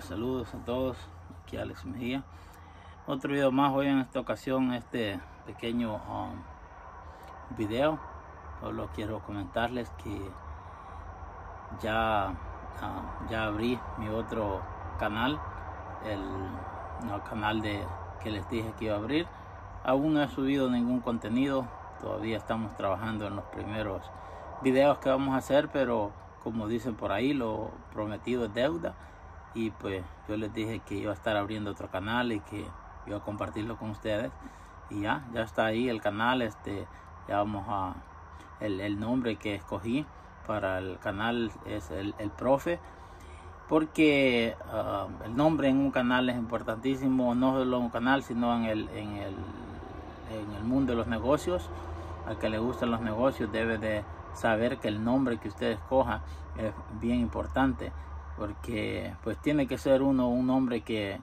saludos a todos. Aquí Alex Mejía. Otro video más hoy en esta ocasión, este pequeño um, video. Solo quiero comentarles que ya, uh, ya abrí mi otro canal, el canal de que les dije que iba a abrir. Aún no he subido ningún contenido, todavía estamos trabajando en los primeros videos que vamos a hacer, pero como dicen por ahí, lo prometido es deuda. Y pues yo les dije que iba a estar abriendo otro canal y que iba a compartirlo con ustedes. Y ya, ya está ahí el canal. Este, ya vamos a. El, nombre que escogí para el canal es el, profe. Porque ah, el nombre en un canal es importantísimo, no solo en un canal, sino en el, en el, en el mundo de los negocios. Al que le gustan los negocios debe de saber que el nombre que usted escoja es bien importante porque pues tiene que ser uno un nombre que,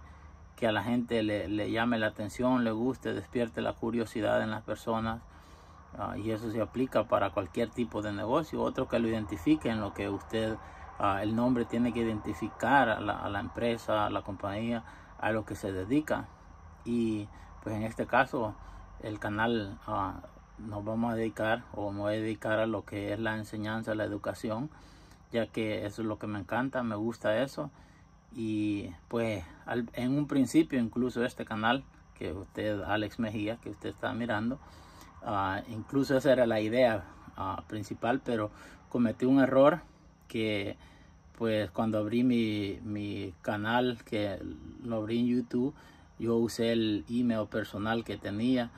que a la gente le, llame la atención, le guste, despierte la curiosidad en las personas ah, y eso se aplica para cualquier tipo de negocio, otro que lo identifique en lo que usted, ah, el nombre tiene que identificar a la, a la, empresa, a la compañía, a lo que se dedica. Y pues en este caso el canal uh, nos vamos a dedicar o me voy a dedicar a lo que es la enseñanza, la educación, ya que eso es lo que me encanta, me gusta eso. Y pues en un principio incluso este canal que usted, Alex Mejía, que usted está mirando, ah, incluso esa era la idea ah, principal, pero cometí un error que pues cuando abrí mi, mi canal, que lo abrí en YouTube, yo usé el email personal que tenía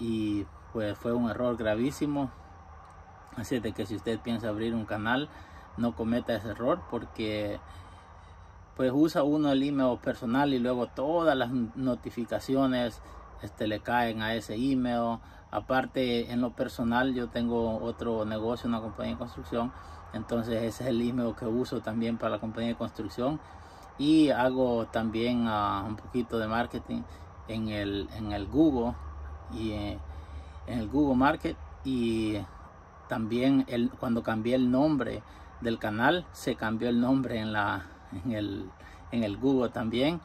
y pues fue un error gravísimo. Así de que si usted piensa abrir un canal, no cometa ese error porque pues usa uno el email personal y luego todas las notificaciones este, le caen a ese email. Aparte, en lo personal, yo tengo otro negocio, una compañía de construcción. Entonces, ese es el email que uso también para la compañía de construcción. Y hago también ah, un poquito de marketing en el, en el Google. Y eh, en el Google Market y también el, cuando cambié el nombre del canal se cambió el nombre en la en el, en el Google también.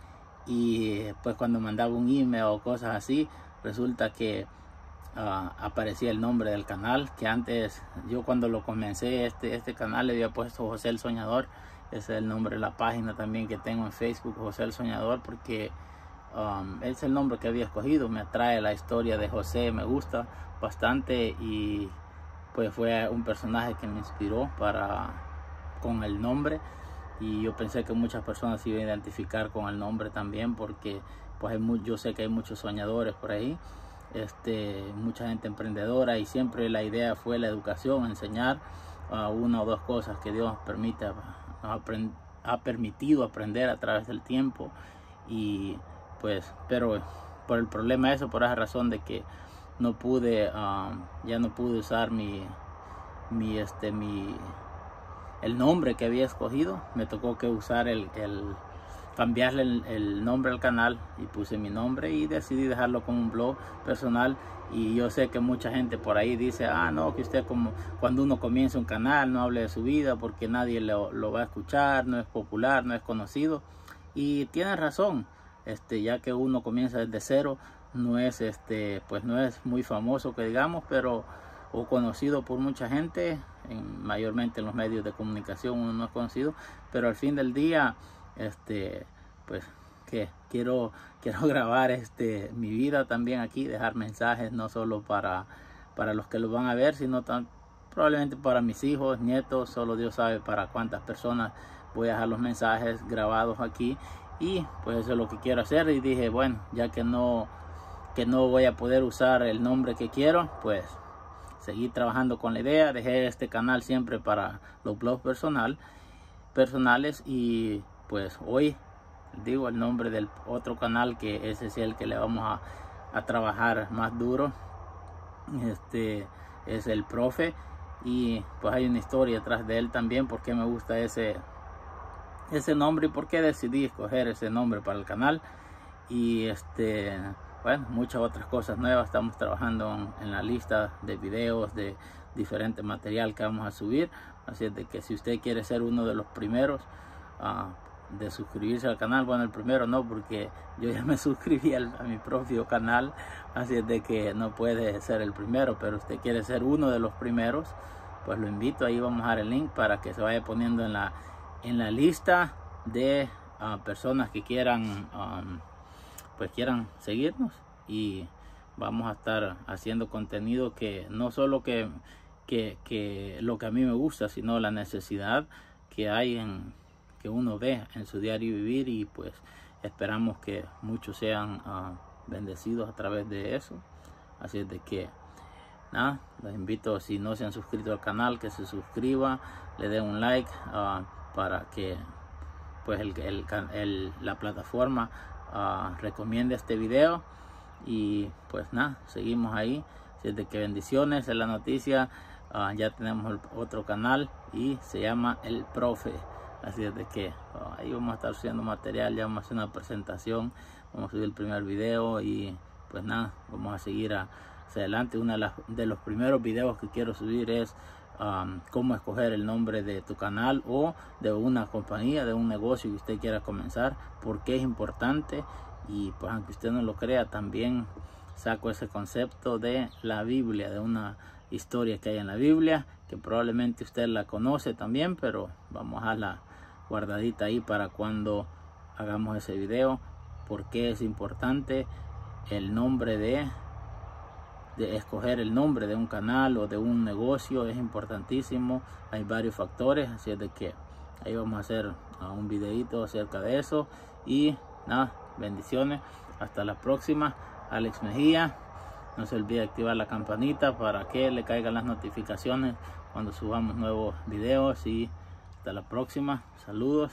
Y pues cuando mandaba un email o cosas así resulta que ah, aparecía el nombre del canal que antes yo cuando lo comencé este este canal le había puesto José el Soñador. Ese es el nombre de la página también que tengo en Facebook José el Soñador porque Um, es el nombre que había escogido, me atrae la historia de José, me gusta bastante y pues fue un personaje que me inspiró para con el nombre. Y yo pensé que muchas personas se iban a identificar con el nombre también porque pues hay yo sé que hay muchos soñadores por ahí este mucha gente emprendedora y siempre la idea fue la educación enseñar uh, una o dos cosas que Dios permite ha permitido aprender a través del tiempo. Y pues pero por el problema eso por esa razón de que no pude um, ya no pude usar mi mi este mi el nombre que había escogido me tocó que usar el, el cambiarle el, nombre al canal y puse mi nombre y decidí dejarlo como un blog personal. Y yo sé que mucha gente por ahí dice ah no que usted como cuando uno comienza un canal no hable de su vida porque nadie lo, va a escuchar no es popular no es conocido y tiene razón este, ya que uno comienza desde cero, no es este, pues no es muy famoso que digamos, pero o conocido por mucha gente, en, mayormente en los medios de comunicación uno no es conocido, pero al fin del día, este, pues que quiero quiero grabar este mi vida también aquí, dejar mensajes no solo para para los que lo van a ver, sino tan, probablemente para mis hijos, nietos, solo Dios sabe para cuántas personas voy a dejar los mensajes grabados aquí. Y pues eso es lo que quiero hacer. Y dije bueno ya que no que no voy a poder usar el nombre que quiero pues seguir trabajando con la idea dejé este canal siempre para los blogs personal personales y pues hoy digo el nombre del otro canal que ese es el que le vamos a, a trabajar más duro. Este es el profe y pues hay una historia detrás de él también porque me gusta ese ese nombre y por qué decidí escoger ese nombre para el canal. Y este bueno muchas otras cosas nuevas. Estamos trabajando en, la lista de videos de diferente material que vamos a subir. Así es de que si usted quiere ser uno de los primeros uh, de suscribirse al canal. Bueno, el primero no, porque yo ya me suscribí a mi propio canal, así es de que no puede ser el primero, pero usted quiere ser uno de los primeros, pues lo invito, ahí vamos a dar el link para que se vaya poniendo en la, en la lista de ah, personas que quieran, pues quieran seguirnos y vamos a estar haciendo contenido que no solo que, que, que lo que a mí me gusta, sino la necesidad que hay en que uno ve en su diario vivir y pues esperamos que muchos sean ah, bendecidos a través de eso. Así es de que nada, les invito si no se han suscrito al canal que se suscriba, le den un like ah, para que pues el, el, la plataforma uh, recomiende este video y pues nada, seguimos ahí. Así de que bendiciones en la noticia. ya tenemos otro canal y se llama El Profe. Así es de que oh, ahí vamos a estar subiendo material, ya vamos a hacer una presentación, vamos a subir el primer video y pues nada, vamos a seguir hacia adelante. Uno de, de, los primeros videos que quiero subir es cómo escoger el nombre de tu canal o de una compañía, de un negocio que usted quiera comenzar, porque es importante. Y pues aunque usted no lo crea, también saco ese concepto de la Biblia, de una historia que hay en la Biblia, que probablemente usted la conoce también, pero vamos a la guardadita ahí para cuando hagamos ese video porque es importante el nombre de de escoger el nombre de un canal o de un negocio es importantísimo. Hay varios factores así es de que ahí vamos a hacer un videito acerca de eso. Y nada bendiciones. Hasta la próxima. Alex Mejía. No se olvide activar la campanita para que le caigan las notificaciones cuando subamos nuevos videos. Y hasta la próxima. Saludos.